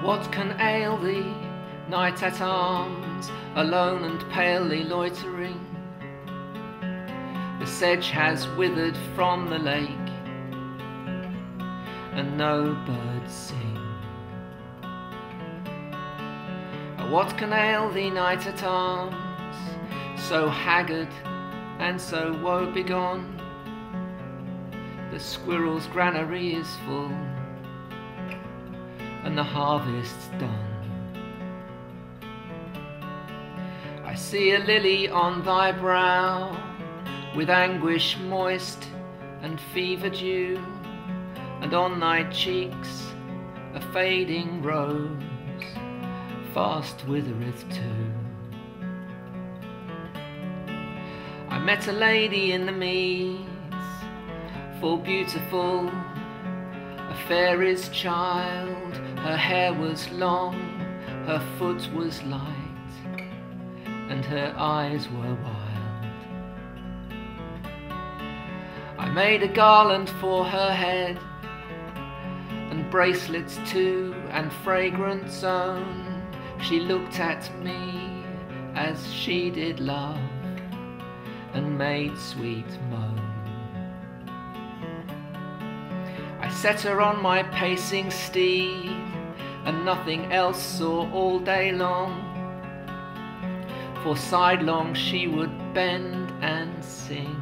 What can ail thee, knight at arms, alone and palely loitering? The sedge has withered from the lake, and no birds sing. What can ail thee, knight at arms, so haggard and so woe begone? The squirrel's granary is full and the harvest's done. I see a lily on thy brow, with anguish moist and fever dew, and on thy cheeks a fading rose fast withereth too. I met a lady in the meads, full beautiful, a fairy's child, her hair was long, her foot was light, and her eyes were wild. I made a garland for her head, and bracelets too, and fragrant zone. She looked at me as she did love, and made sweet moan. I set her on my pacing steed, and nothing else saw all day long. For sidelong she would bend and sing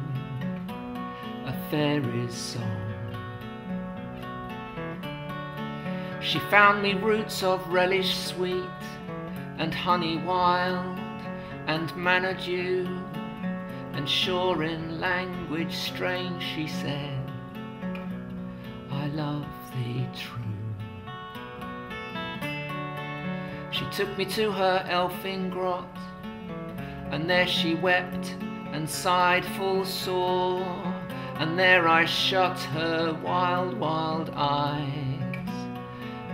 a fairy's song. She found me roots of relish sweet, and honey wild, and manna dew, and sure in language strange she said, I love thee true. She took me to her elfin grot, and there she wept and sighed full sore, and there I shut her wild, wild eyes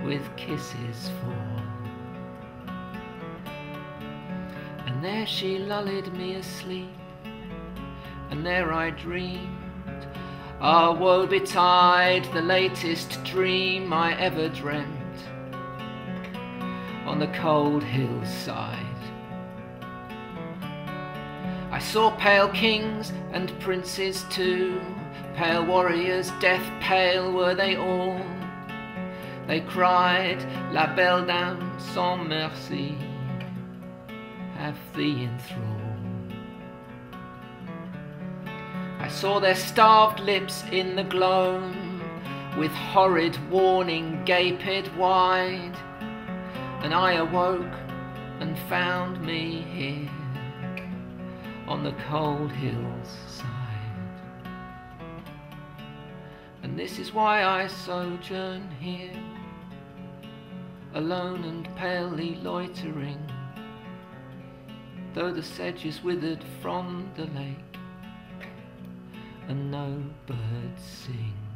with kisses four. And there she lulled me asleep, and there I dreamed, ah woe betide, the latest dream I ever dreamt on the cold hillside. I saw pale kings and princes too, pale warriors, death pale were they all. They cried, La belle dame sans merci, have thee in thrall. I saw their starved lips in the gloam, with horrid warning gaped wide and I awoke and found me here on the cold hills side. And this is why I sojourn here, alone and palely loitering, though the sedge is withered from the lake and no birds sing.